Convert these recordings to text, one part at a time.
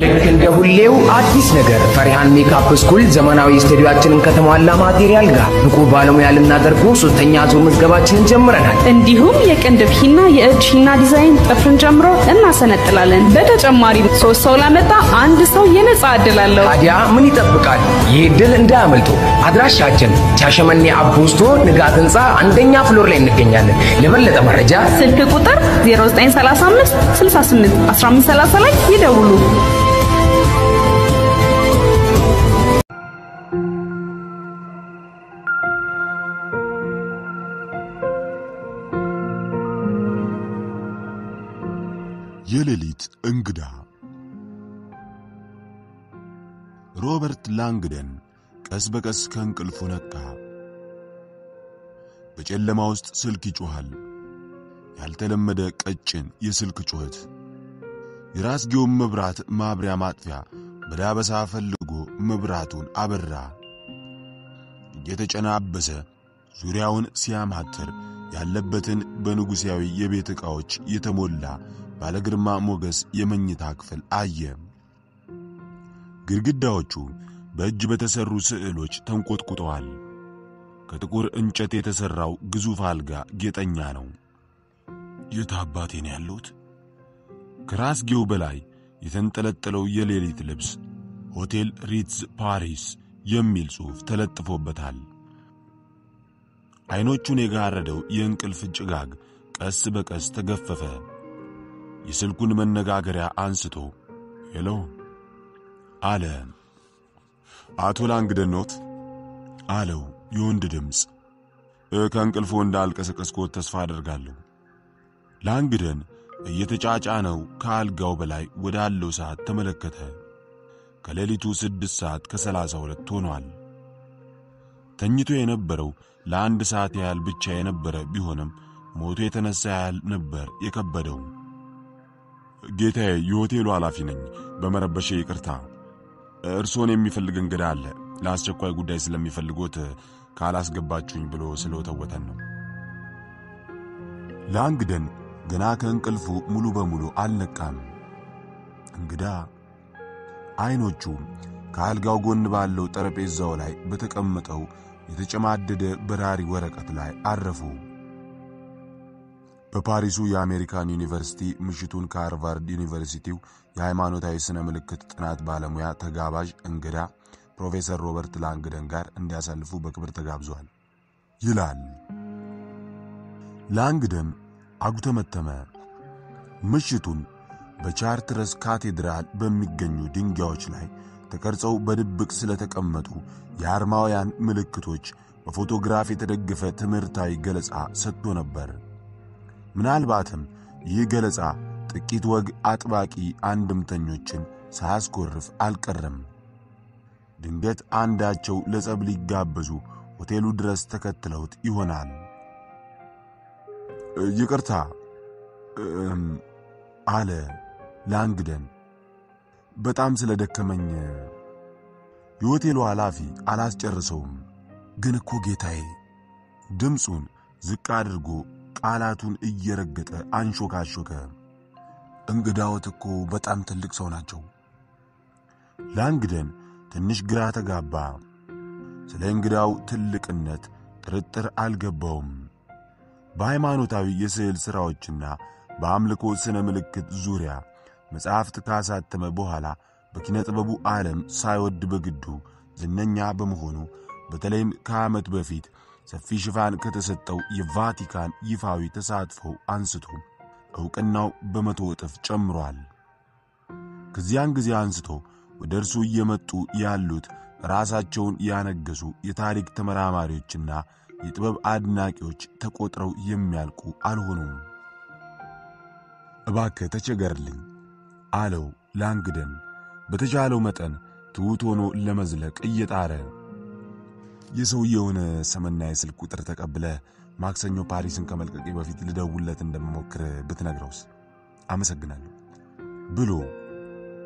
ልክ እንደ ሁሌው አዲስ ነገር ፈሪሃን makeup school ዘመናዊ ስቱዲዮአችንን ከተሟላ material ጋር ብቁ ባለሙያ ልናደርግዎ ሶስተኛ ዙር ምዝገባችንን ጀምረናል። እንዲሁም የቅንድብ ሂና፣ የእጅ ሂና ዲዛይን ጥፍርን ጨምሮ እናሰለጥናለን። በተጨማሪም ሶስት ሰው ላመጣ አንድ ሰው የነጻ ዕድል አለው። ታዲያ ምን ይጠብቃሉ? ይህ ዕድል እንዳያመልጥዎ። አድራሻችን ሻሸመኔ አቦስቶ ንጋት ህንፃ አንደኛ floor ላይ እንገኛለን። ለበለጠ መረጃ ስልክ ቁጥር 0935 68 1530 ላይ ይደውሉ። የሌሊት እንግዳ ሮበርት ላንግደን ቀስ በቀስ ከእንቅልፉ ነቃ። በጨለማ ውስጥ ስልክ ይጮኻል። ያልተለመደ ቀጭን የስልክ ጩኸት። የራስጌውን መብራት ማብሪያ ማጥፊያ በዳበሳ ፈልጎ መብራቱን አበራ። እየተጨናበሰ ዙሪያውን ሲያማትር ያለበትን በንጉሣዊ የቤት ዕቃዎች የተሞላ ባለግርማ ሞገስ የመኝታ ክፍል አየ። ግድግዳዎቹ በእጅ በተሠሩ ስዕሎች ተንቆጥቁጠዋል። ከጥቁር እንጨት የተሠራው ግዙፍ አልጋ ጌጠኛ ነው። የት አባቴ ነው ያለሁት? ከራስጌው በላይ የተንጠለጠለው የሌሊት ልብስ ሆቴል ሪትዝ ፓሪስ የሚል ጽሑፍ ተለጥፎበታል። ዐይኖቹን የጋረደው የእንቅልፍ ጭጋግ ቀስ በቀስ ተገፈፈ። የስልኩን መነጋገሪያ አንስቶ ሄሎ አለ። አቶ ላንግደን ኖት? አለው የወንድ ድምፅ። ከእንቅልፎ እንዳልቀሰቀስኮት ተስፋ አደርጋለሁ። ላንግደን እየተጫጫነው ከአልጋው በላይ ወዳለው ሰዓት ተመለከተ። ከሌሊቱ ስድስት ሰዓት ከሰላሳ ሁለት ሆኗል። ተኝቶ የነበረው ለአንድ ሰዓት ያህል ብቻ የነበረ ቢሆንም ሞቶ የተነሳ ያህል ነበር የከበደው። ጌታዬ፣ የሆቴሉ ኃላፊ ነኝ። በመረበሼ ይቅርታ። እርሶን የሚፈልግ እንግዳ አለ። ለአስቸኳይ ጉዳይ ስለሚፈልጎት ካላስገባችሁኝ ብሎ ስለወተወተን ነው። ላንግደን ገና ከእንቅልፉ ሙሉ በሙሉ አልነቃም። እንግዳ ዐይኖቹ ከአልጋው ጎን ባለው ጠረጴዛው ላይ በተቀመጠው የተጨማደደ በራሪ ወረቀት ላይ አረፉ። በፓሪሱ የአሜሪካን ዩኒቨርሲቲ ምሽቱን ከሃርቫርድ ዩኒቨርሲቲው የሃይማኖታዊ ሥነ ምልክት ጥናት ባለሙያ ተጋባዥ እንግዳ ፕሮፌሰር ሮበርት ላንግደን ጋር እንዲያሳልፉ በክብር ተጋብዘዋል ይላል። ላንግደን አጉተመተመ። ምሽቱን በቻርትረስ ካቴድራል በሚገኙ ድንጋዮች ላይ ተቀርጸው በድብቅ ስለተቀመጡ የአርማውያን ምልክቶች በፎቶግራፍ የተደገፈ ትምህርታዊ ገለጻ ሰጥቶ ነበር። ምናልባትም ይህ ገለጻ ጥቂት ወግ አጥባቂ አንድምተኞችን ሳያስኮርፍ አልቀረም። ድንገት አንዳቸው ለጸብ ሊጋበዙ ሆቴሉ ድረስ ተከትለውት ይሆናል። ይቅርታ አለ ላንግደን። በጣም ስለደከመኝ የሆቴሉ ኃላፊ አላስጨርሰውም። ግን እኮ ጌታዬ፣ ድምፁን ዝቅ አድርጎ ቃላቱን እየረገጠ አንሾካሾከ። እንግዳዎት እኮ በጣም ትልቅ ሰው ናቸው። ላንግደን ትንሽ ግራ ተጋባ። ስለ እንግዳው ትልቅነት ጥርጥር አልገባውም። በሃይማኖታዊ የስዕል ሥራዎችና በአምልኮ ሥነ ምልክት ዙሪያ መጽሐፍት ካሳተመ በኋላ በኪነ ጥበቡ ዓለም ሳይወድ በግዱ ዝነኛ በመሆኑ በተለይም ከዓመት በፊት ሰፊ ሽፋን ከተሰጠው የቫቲካን ይፋዊ ተሳትፎ አንስቶ ዕውቅናው በመቶ እጥፍ ጨምሯል። ከዚያን ጊዜ አንስቶ ወደ እርሱ እየመጡ ያሉት ራሳቸውን ያነገሱ የታሪክ ተመራማሪዎችና የጥበብ አድናቂዎች ተቆጥረው የሚያልቁ አልሆኑም። እባክህ ተቸገርልኝ አለው ላንግደን በተቻለው መጠን ትሑት ሆኖ ለመዝለቅ እየጣረ የሰውየውን ስምና የስልክ ቁጥር ተቀብለ ማክሰኞ ፓሪስን ከመልቀቄ በፊት ልደውለት እንደምሞክር ብትነግረውስ? አመሰግናለሁ ብሎ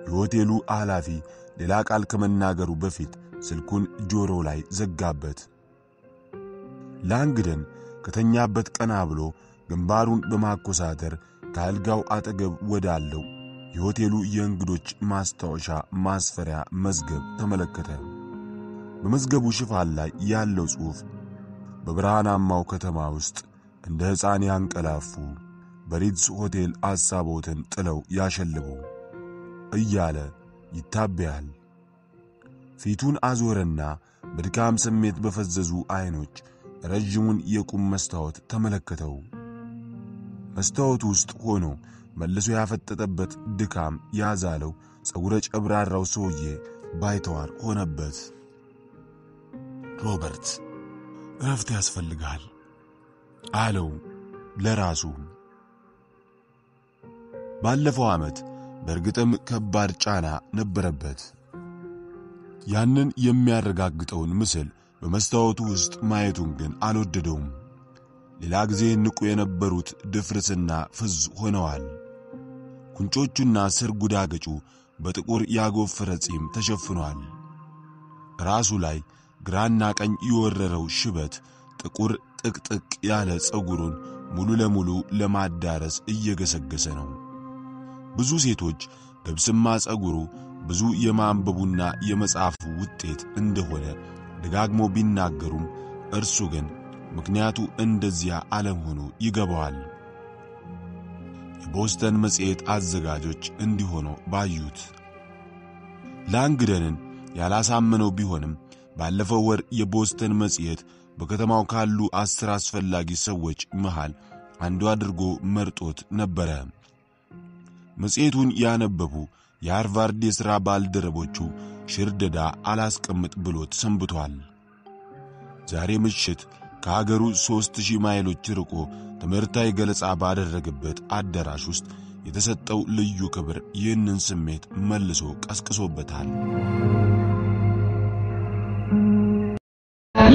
የሆቴሉ ኃላፊ ሌላ ቃል ከመናገሩ በፊት ስልኩን ጆሮ ላይ ዘጋበት። ላንግደን ከተኛበት ቀና ብሎ ግንባሩን በማኮሳተር ከአልጋው አጠገብ ወዳለው የሆቴሉ የእንግዶች ማስታወሻ ማስፈሪያ መዝገብ ተመለከተ። በመዝገቡ ሽፋን ላይ ያለው ጽሑፍ በብርሃናማው ከተማ ውስጥ እንደ ሕፃን ያንቀላፉ በሪድስ ሆቴል አሳቦትን ጥለው ያሸልቡ እያለ ይታበያል። ፊቱን አዞረና በድካም ስሜት በፈዘዙ ዐይኖች ረዥሙን የቁም መስታወት ተመለከተው። መስታወቱ ውስጥ ሆኖ መልሶ ያፈጠጠበት ድካም ያዛለው ጸጉረ ጨብራራው ሰውዬ ባይተዋር ሆነበት። ሮበርት እረፍት ያስፈልጋል አለው ለራሱ። ባለፈው ዓመት በእርግጥም ከባድ ጫና ነበረበት። ያንን የሚያረጋግጠውን ምስል በመስታወቱ ውስጥ ማየቱን ግን አልወደደውም። ሌላ ጊዜ ንቁ የነበሩት ድፍርስና ፍዝ ሆነዋል። ጉንጮቹና ስር ጉዳገጩ በጥቁር ያጎፈረ ጺም ተሸፍኗል። ራሱ ላይ ግራና ቀኝ የወረረው ሽበት ጥቁር ጥቅጥቅ ያለ ጸጉሩን ሙሉ ለሙሉ ለማዳረስ እየገሰገሰ ነው። ብዙ ሴቶች ገብስማ ጸጉሩ ብዙ የማንበቡና የመጻፉ ውጤት እንደሆነ ደጋግሞ ቢናገሩም እርሱ ግን ምክንያቱ እንደዚያ አለመሆኑ ይገባዋል። የቦስተን መጽሔት አዘጋጆች እንዲሆኑ ባዩት ላንግደንን ያላሳመነው ቢሆንም ባለፈው ወር የቦስተን መጽሔት በከተማው ካሉ አስር አስፈላጊ ሰዎች መሃል አንዱ አድርጎ መርጦት ነበረ። መጽሔቱን ያነበቡ የሃርቫርድ የሥራ ባልደረቦቹ ሽርደዳ አላስቀምጥ ብሎት ሰንብቷል። ዛሬ ምሽት ከአገሩ ሦስት ሺህ ማይሎች ርቆ ትምህርታዊ ገለጻ ባደረገበት አዳራሽ ውስጥ የተሰጠው ልዩ ክብር ይህንን ስሜት መልሶ ቀስቅሶበታል።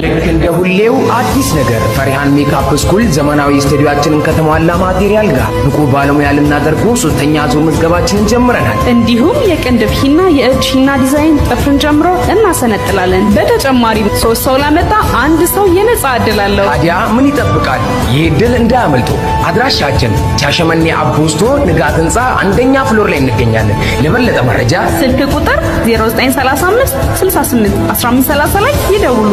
ልክ እንደ ሁሌው አዲስ ነገር ፈሪሃን makeup school ዘመናዊ ስቱዲዮአችንን ከተሟላ material ጋር ብቁ ባለሙያ ልናደርግዎ ሶስተኛ ዙር ምዝገባችንን ጀምረናል። እንዲሁም የቅንድብ ሂና፣ የእጅ ሂና ዲዛይን ጥፍርን ጨምሮ እናሰለጥናለን። በተጨማሪም ሶስት ሰው ላመጣ አንድ ሰው የነጻ ዕድል አለው። ታዲያ ምን ይጠብቃሉ? ይህ ዕድል እንዳያመልጥዎ። አድራሻችን ሻሸመኔ አቦስቶ ንጋት ህንፃ አንደኛ floor ላይ እንገኛለን። ለበለጠ መረጃ ስልክ ቁጥር 0935 68 1530 ላይ ይደውሉ።